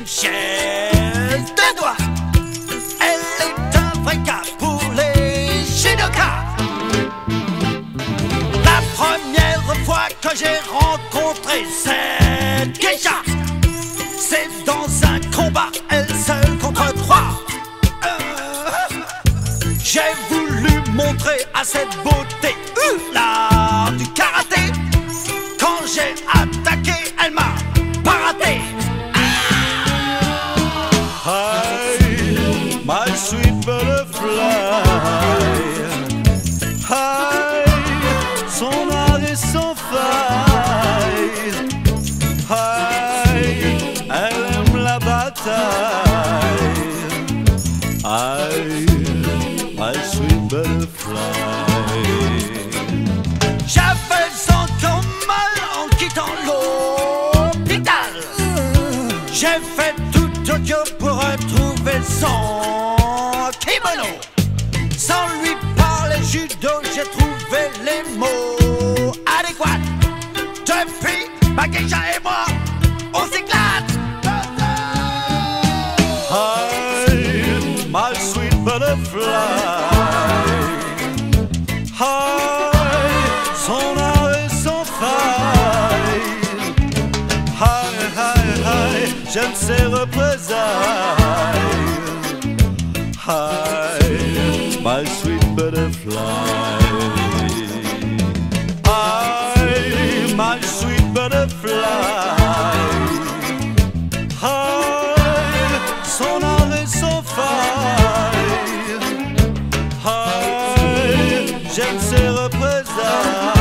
une chaise de doigts. Elle est un vrai cas pour les judokas. La première fois que j'ai rencontré cette geisha, c'est dans un combat, elle seule contre trois. Euh, j'ai voulu montrer à cette beauté euh, bataille. Sweet butterfly. J'avais encore mal en quittant l'hôpital. J'ai fait tout Tokyo pour retrouver son kimono. Sans lui parler judo, j'ai trouvé les mots adéquats. Depuis, ma geisha et moi, on s'éclate. Butterfly. Hi, son art sans faille. Hi, hi, hi, j'aime ses représailles. Hi, my sweet butterfly. ses représailles.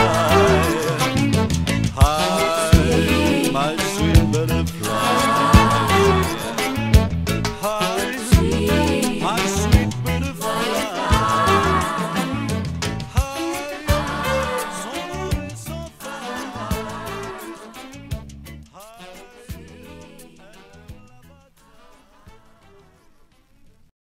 High, my sweet butterfly.